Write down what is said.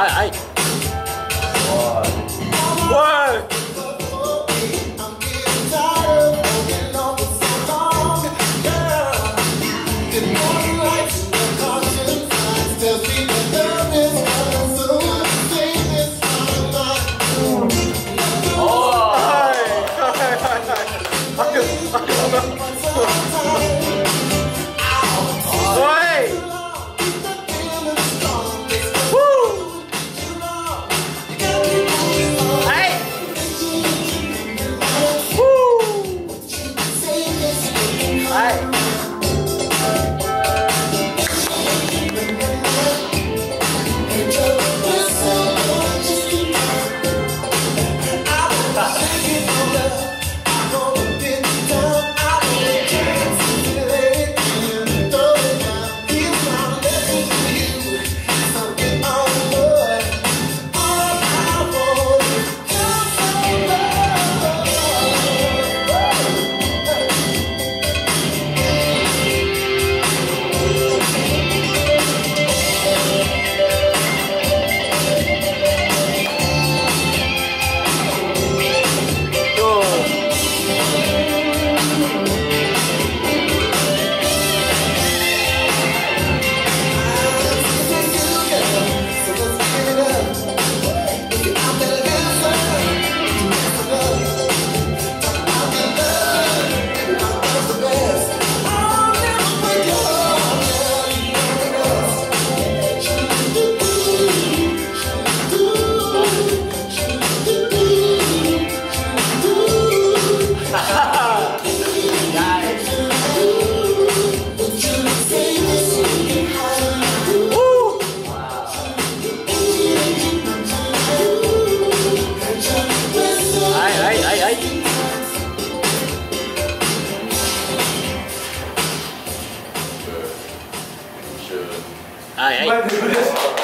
哎哎。I, I